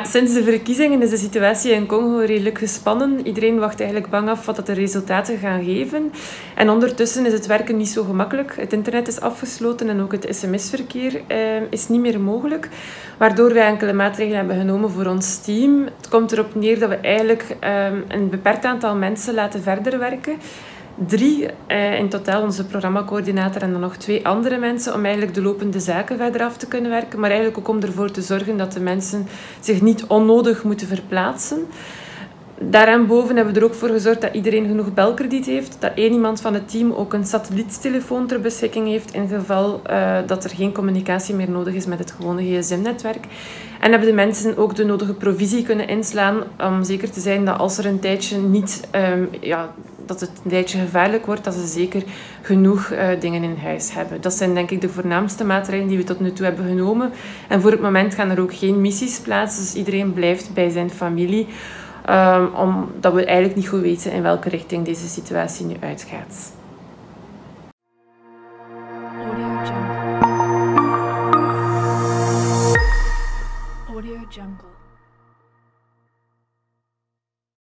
Sinds de verkiezingen is de situatie in Congo redelijk gespannen. Iedereen wacht eigenlijk bang af wat de resultaten gaan geven. En ondertussen is het werken niet zo gemakkelijk. Het internet is afgesloten en ook het sms-verkeer eh, is niet meer mogelijk. Waardoor wij enkele maatregelen hebben genomen voor ons team. Het komt erop neer dat we eigenlijk eh, een beperkt aantal mensen laten verder werken drie eh, in totaal, onze programmacoördinator en dan nog twee andere mensen, om eigenlijk de lopende zaken verder af te kunnen werken. Maar eigenlijk ook om ervoor te zorgen dat de mensen zich niet onnodig moeten verplaatsen. Daaraan hebben we er ook voor gezorgd dat iedereen genoeg belkrediet heeft. Dat één iemand van het team ook een satelliettelefoon ter beschikking heeft in geval uh, dat er geen communicatie meer nodig is met het gewone gsm-netwerk. En hebben de mensen ook de nodige provisie kunnen inslaan om zeker te zijn dat als er een tijdje niet um, ja, dat het een tijdje gevaarlijk wordt, dat ze zeker genoeg uh, dingen in huis hebben. Dat zijn denk ik de voornaamste maatregelen die we tot nu toe hebben genomen. En voor het moment gaan er ook geen missies plaats, dus iedereen blijft bij zijn familie. Um, omdat we eigenlijk niet goed weten in welke richting deze situatie nu uitgaat. Audio Jungle.